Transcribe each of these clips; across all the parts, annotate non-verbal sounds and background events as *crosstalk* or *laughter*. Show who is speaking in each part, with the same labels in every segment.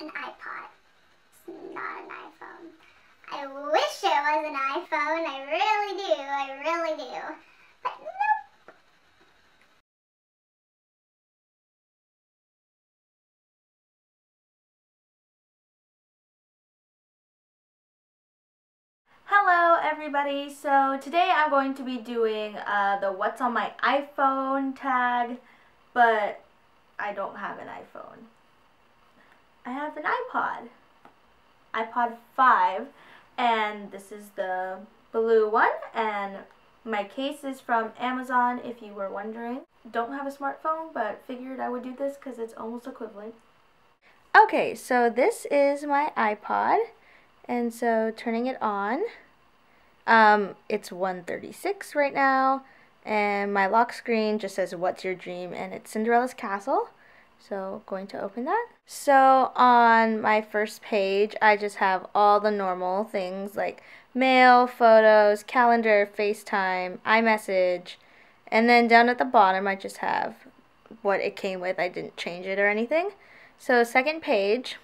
Speaker 1: an iPod. It's not an iPhone. I wish it was an iPhone. I really do. I really do. But nope.
Speaker 2: Hello everybody, so today I'm going to be doing uh, the what's on my iPhone tag, but I don't have an iPhone. I have an iPod, iPod 5, and this is the blue one, and my case is from Amazon if you were wondering. Don't have a smartphone, but figured I would do this because it's almost equivalent. Okay, so this is my iPod. And so turning it on, um, it's 136 right now, and my lock screen just says "What's your dream?" and it's Cinderella's castle. So going to open that. So on my first page, I just have all the normal things like mail, photos, calendar, FaceTime, iMessage, and then down at the bottom, I just have what it came with. I didn't change it or anything. So second page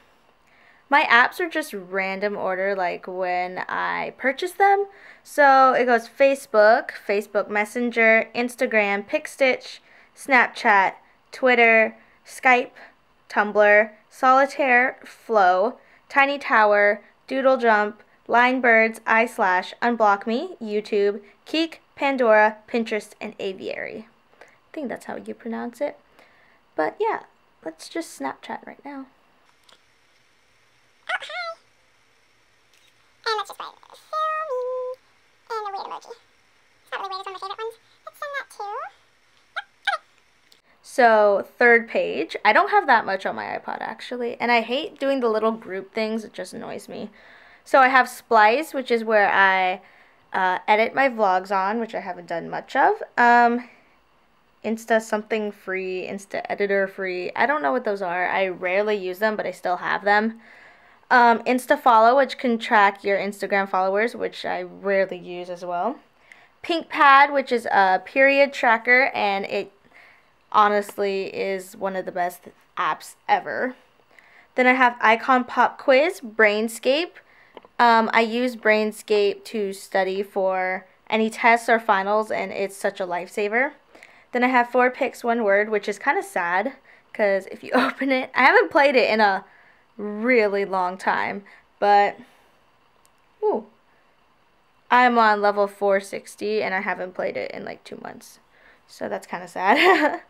Speaker 2: my apps are just random order, like when I purchase them. So it goes Facebook, Facebook Messenger, Instagram, PicStitch, Snapchat, Twitter, Skype, Tumblr, Solitaire, Flow, Tiny Tower, Doodle Jump, Linebirds, iSlash, Unblock Me, YouTube, Keek, Pandora, Pinterest, and Aviary. I think that's how you pronounce it. But yeah, let's just Snapchat right now.
Speaker 1: Hi. And let's just put filming and a weird emoji. It's not really weird, it's one of my favorite ones. Let's send that to... Yep, okay.
Speaker 2: So, third page. I don't have that much on my iPod actually, and I hate doing the little group things, it just annoys me. So, I have Splice, which is where I uh, edit my vlogs on, which I haven't done much of. Um, Insta something free, Insta editor free. I don't know what those are. I rarely use them, but I still have them. Um, Insta Follow, which can track your Instagram followers, which I rarely use as well. Pink Pad, which is a period tracker, and it honestly is one of the best apps ever. Then I have Icon Pop Quiz, Brainscape. Um, I use Brainscape to study for any tests or finals, and it's such a lifesaver. Then I have Four Pics, One Word, which is kind of sad because if you *laughs* open it, I haven't played it in a really long time. But, ooh, I'm on level 460 and I haven't played it in like two months. So that's kind of sad. *laughs*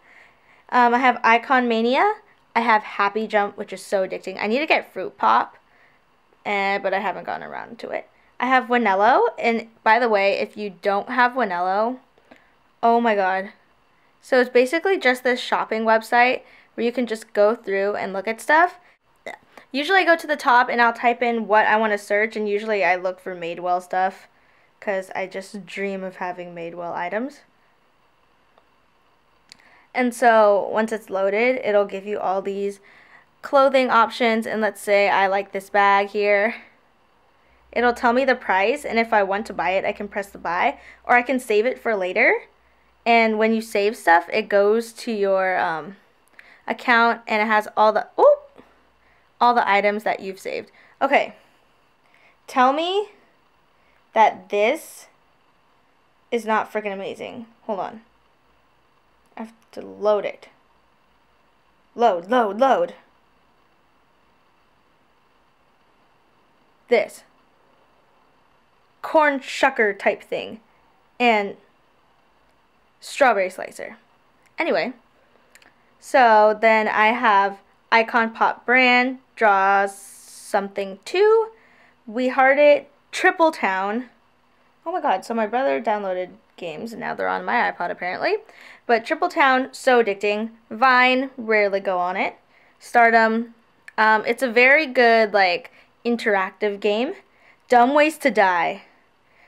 Speaker 2: um, I have Icon Mania. I have Happy Jump, which is so addicting. I need to get Fruit Pop, eh, but I haven't gotten around to it. I have Wanelo, and by the way, if you don't have Wanelo, oh my god. So it's basically just this shopping website where you can just go through and look at stuff. Usually I go to the top and I'll type in what I want to search and usually I look for Madewell stuff because I just dream of having Madewell items. And so once it's loaded, it'll give you all these clothing options and let's say I like this bag here. It'll tell me the price and if I want to buy it, I can press the buy or I can save it for later. And when you save stuff, it goes to your um, account and it has all the, oh, all the items that you've saved. Okay, tell me that this is not freaking amazing. Hold on. I have to load it. Load, load, load. This. Corn shucker type thing. And strawberry slicer. Anyway, so then I have Icon Pop brand, draws something two. We Heart It, Triple Town. Oh my god, so my brother downloaded games and now they're on my iPod apparently. But Triple Town, so addicting. Vine, rarely go on it. Stardom, um, it's a very good, like, interactive game. Dumb Ways to Die.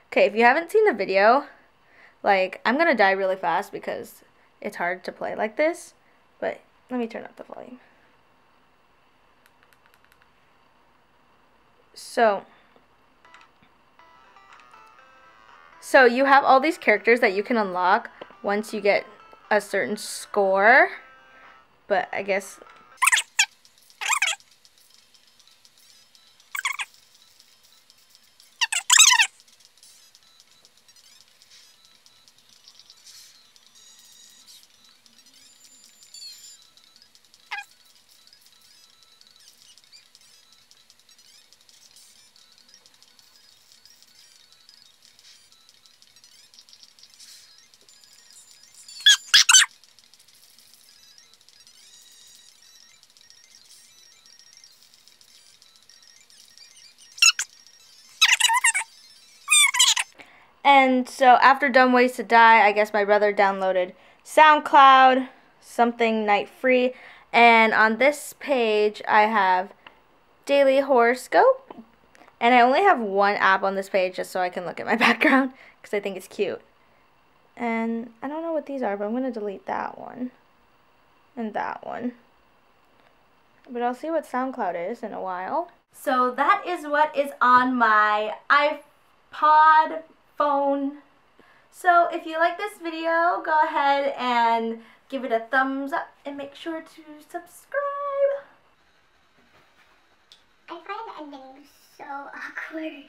Speaker 2: Okay, if you haven't seen the video, like, I'm gonna die really fast because it's hard to play like this. But let me turn up the volume. So, so you have all these characters that you can unlock once you get a certain score. But I guess And so after Dumb Ways to Die, I guess my brother downloaded SoundCloud, something night free. And on this page, I have Daily Horoscope. And I only have one app on this page just so I can look at my *laughs* background because I think it's cute. And I don't know what these are, but I'm going to delete that one and that one. But I'll see what SoundCloud is in a while. So that is what is on my iPod phone. So if you like this video, go ahead and give it a thumbs up and make sure to subscribe.
Speaker 1: I find the ending so *laughs* awkward.